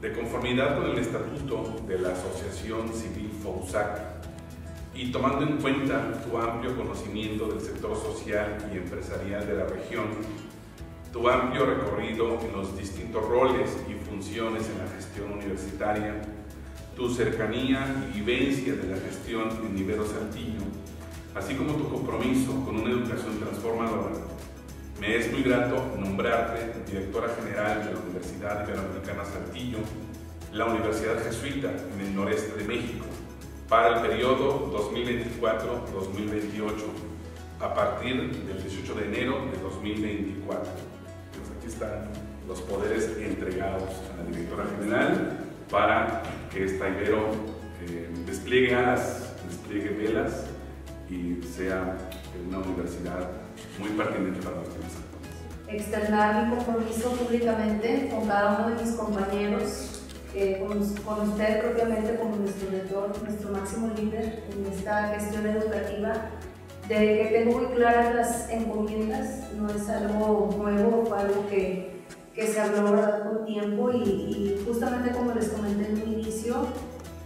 De conformidad con el estatuto de la Asociación Civil FOUSAC y tomando en cuenta tu amplio conocimiento del sector social y empresarial de la región, tu amplio recorrido en los distintos roles y funciones en la gestión universitaria, tu cercanía y vivencia de la gestión en Ibero Saltillo, así como tu compromiso con una educación transformadora, muy grato nombrarte directora general de la Universidad Iberoamericana Saltillo, la Universidad Jesuita en el noreste de México, para el periodo 2024-2028, a partir del 18 de enero de 2024. Pues aquí están los poderes entregados a la directora general para que esta Ibero eh, despliegue alas, despliegue velas y sea una universidad muy pertinente para nuestros Externar mi compromiso públicamente con cada uno de mis compañeros, eh, con, con, usted propiamente como nuestro mentor, nuestro máximo líder en esta gestión educativa, de que tengo muy claras las encomiendas, no es algo nuevo, fue algo que, que se habló con tiempo y, y justamente como les comenté en un inicio,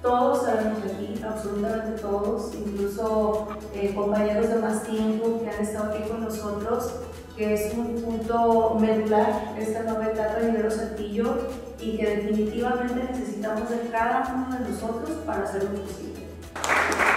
todos sabemos aquí, absolutamente todos, incluso eh, compañeros de más tiempo que han estado aquí con nosotros, que es un punto medular esta nueva etapa de Ibero Saltillo y que definitivamente necesitamos de cada uno de nosotros para hacerlo posible.